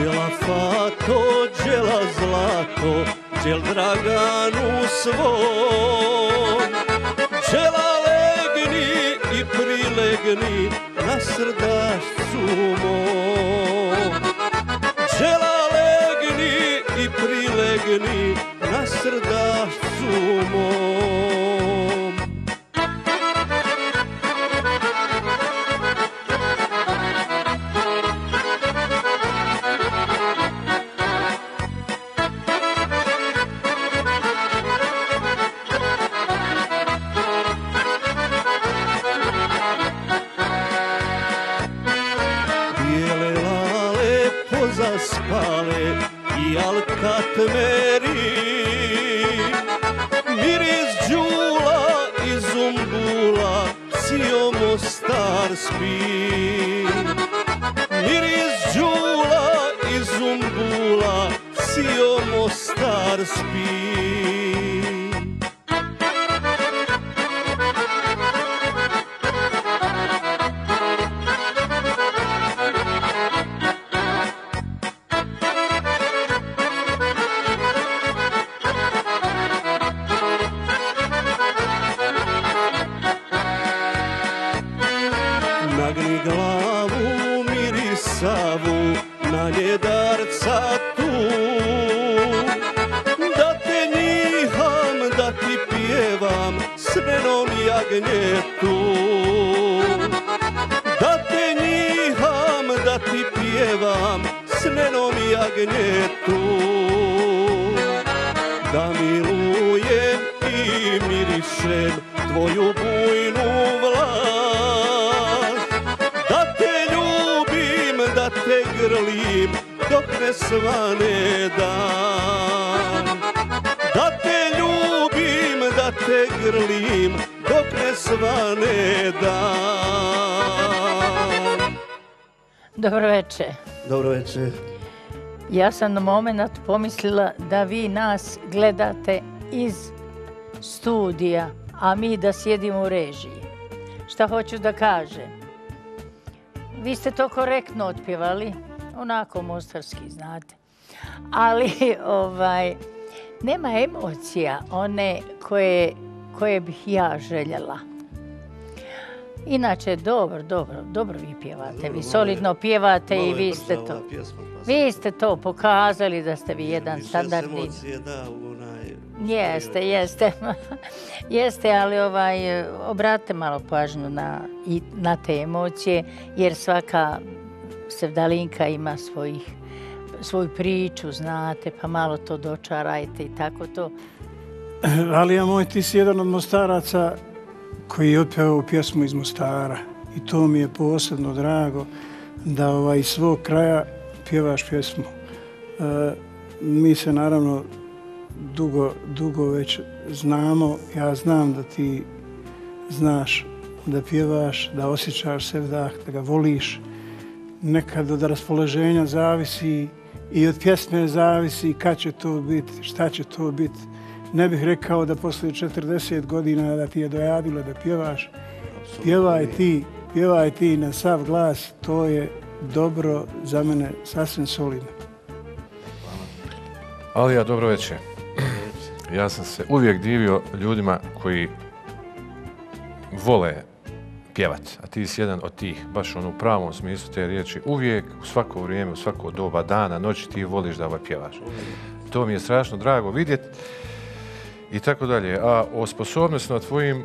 Đela Fato, Đela Zlato, Đel Draganu svom. Đela legni i prilegni na srdašcu moj. Lale pozaspale i alkatmeri Miris džula i zumbula Sio Mostar spi. Miris džula i zumbula Sio Mostar spi glavu mirisavu na ljedarca tu. Da te njiham, da ti pjevam srenom jagnjetu Da te njiham, da ti pjevam srenom jagnjetu Da milujem i mirišem tvoju bujnu vlast grlim dok ne svane dan Da te ljubim, da te grlim dok ne svane dan Dobro večer. Dobro večer. Ja sam na moment pomislila da vi nas gledate iz studija, a mi da sjedimo u režiji. Šta hoću da kažem? Vi ste to korektno otpjevali, onako mostarski, znate. Ali, ovaj, nema emocija, one koje, koje bih ja željela. Inače, dobro, dobro, dobro vi pjevate. Vi solidno pjevate i vi ste to. Vi ste to pokazali da ste vi jedan standardni. Emocije da onaj... Jeste, jeste. jeste, ali ovaj, obratite malo pažnju na, i na te emocije, jer svaka sevdalinka ima svojih, svoju priču, znate, pa malo to dočarajte i tako to. Alija moj, ti si jedan od mostaraca koji je otpevao pjesmu iz Mostara. I to mi je posebno drago da ovaj, iz svog kraja pjevaš pjesmu. E, mi se naravno dugo, dugo već znamo. Ja znam da ti znaš da pjevaš, da osjećaš sevdah, da ga voliš. Nekad od raspoloženja zavisi i od pjesme zavisi kad će to biti, šta će to biti. Ne bih rekao da poslije 40 godina da ti je dojadilo da pjevaš. Pjevaj ti, pjevaj ti na sav glas, to je dobro za mene, sasvim solidno. Alija, dobro večer. Ja sam se uvijek divio ljudima koji vole pjevat, a ti si jedan od tih, baš ono u pravom smislu te riječi, uvijek, u svako vrijeme, u svako doba dana, noći ti voliš da ovaj pjevaš. To mi je strašno drago vidjeti i tako dalje. A o sposobnostima tvojim, e,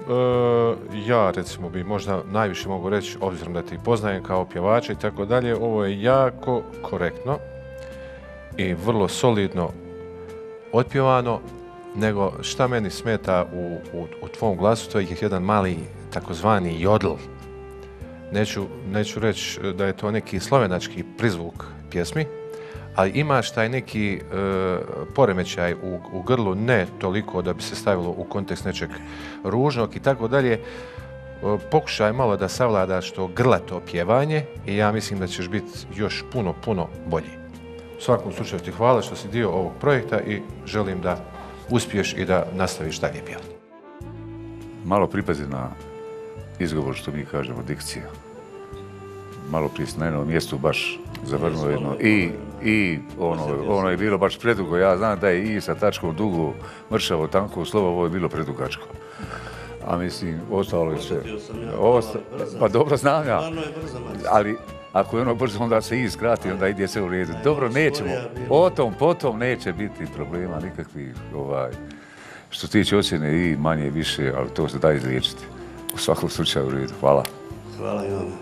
ja recimo bi možda najviše mogu reći, obzirom da ti poznajem kao pjevača i tako dalje, ovo je jako korektno i vrlo solidno otpjevano, nego šta meni smeta u, u, u tvom glasu, to je jedan mali takozvani jodl. Neću, neću reći da je to neki slovenački prizvuk pjesmi, ali imaš taj neki e, poremećaj u, u grlu, ne toliko da bi se stavilo u kontekst nečeg ružnog i tako dalje. E, Pokušaj malo da savladaš to grlato pjevanje i ja mislim da ćeš biti još puno, puno bolji. U svakom slučaju ti hvala što si dio ovog projekta i želim da uspiješ i da nastaviš dalje pjevati. malo pripazi na izgovor što mi kažemo, dikcija. Malo prije na jednom mjestu baš zavrnuo jedno. I, i ono, ono je bilo baš predugo. Ja znam da je i sa tačkom dugo, mršavo, tanko slovo, ovo je bilo predugačko. A mislim, ostalo je sve. Osta- pa dobro znam ja. Ali ako je ono brzo, onda se i skrati, onda ide sve u redu. Dobro, nećemo. O tom, potom neće biti problema nikakvih. Ovaj, što se tiče ocjene i manje više, ali to se da izliječiti. U svakom slučaju u. Hvala. Hvala i vama.